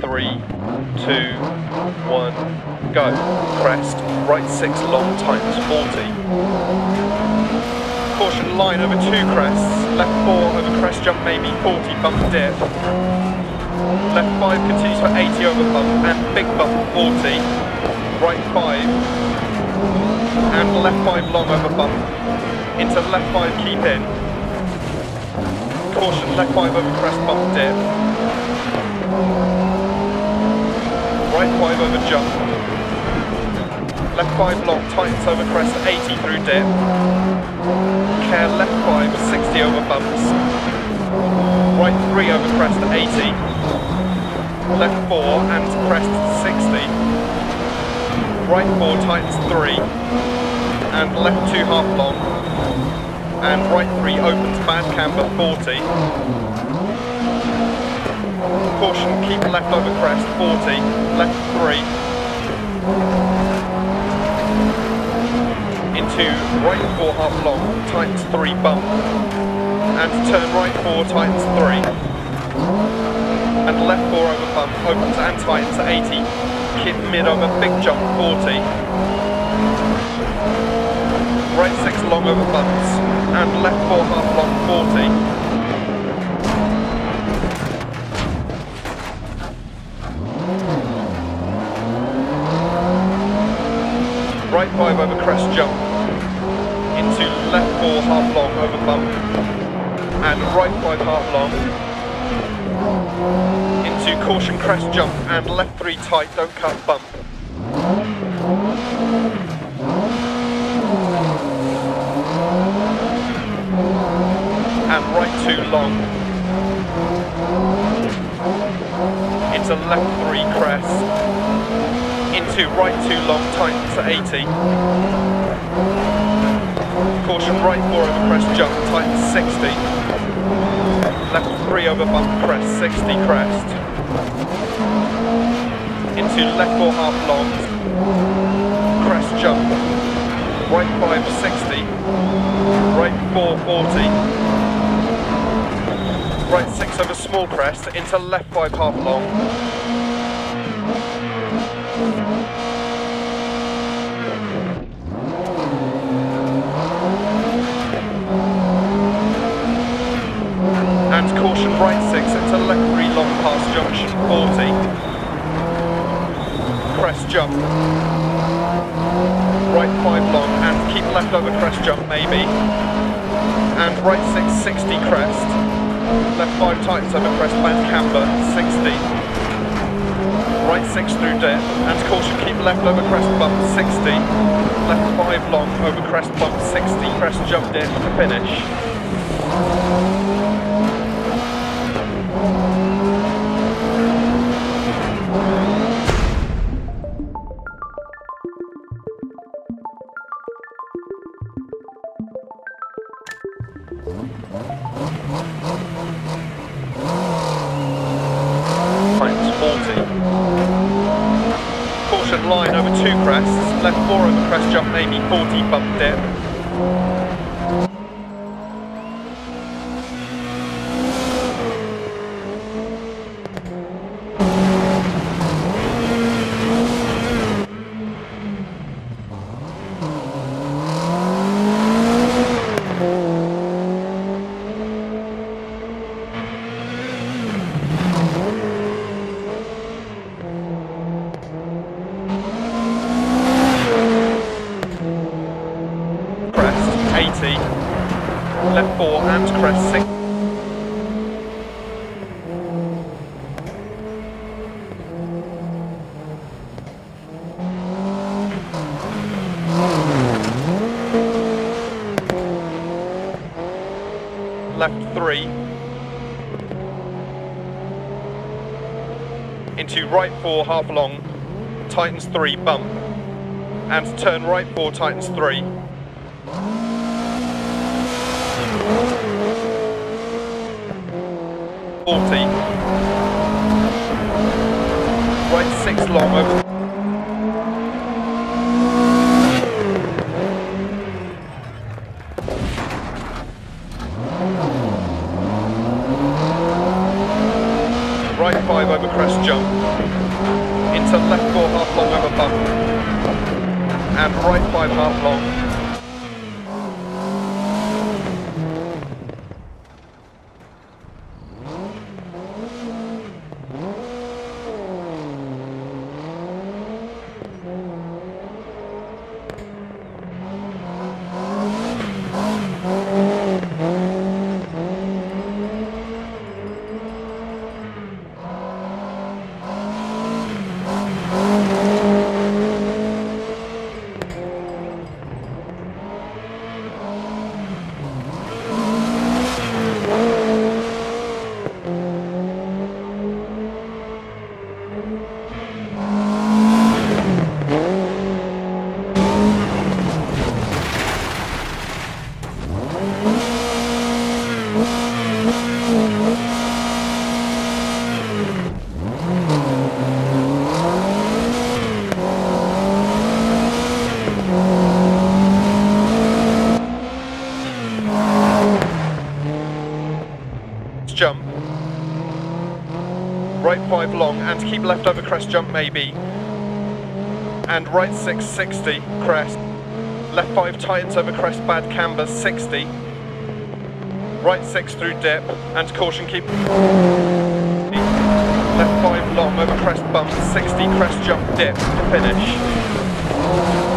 three, two, one, go. Crest, right six long tightens 40. Caution line over two crests, left four over crest jump maybe 40 bump dip. Left five continues for 80 over bump and big bump 40. Right five and left five long over bump. Into left five keep in. Caution left five over crest bump dip. Right five over jump. Left five long, tightens over crest 80 through dip. Care left five 60 over bumps. Right three over crest 80. Left four and crest 60. Right four tightens three. And left two half long. And right three opens bad camber 40. Caution, keep left over crest, 40, left 3. Into right 4 half long, tightens 3 bump. And turn right 4, tightens 3. And left 4 over bump, opens and tightens 80. Keep mid over big jump, 40. Right 6 long over bumps. And left 4 half long, 40. right 5 over crest jump, into left 4 half long over bump, and right 5 half long, into caution crest jump, and left 3 tight, don't cut bump. Right 2 long, into left 3 crest, into right two long tightens at 80. Caution right four over crest jump, tightens 60. Left three over bump crest, 60 crest. Into left four half long, crest jump. Right five 60. Right four 40. Right six over small crest, into left five half long. And caution right 6 into left 3 long past junction 40. Crest jump. Right 5 long and keep left over crest jump maybe. And right 6 60 crest. Left 5 tightens over crest bad camber 60 right 6 through dip, and caution keep left over crest bump 60, left 5 long over crest bump 60, crest jump dip to finish. Line over two crests, left four over crest jump, maybe 40 bump dip. Left four and crest six. Left three. Into right four, half long, tightens three, bump. And turn right four, tightens three. 40. Right six long over. Right five over crest jump. Into left four half long over bump. And right five half long. Right 5 long and keep left over crest jump maybe. And right 6, 60, crest. Left 5 tightens over crest bad camber, 60. Right 6 through dip and caution keep. Left 5 long over crest bump, 60 crest jump dip to finish.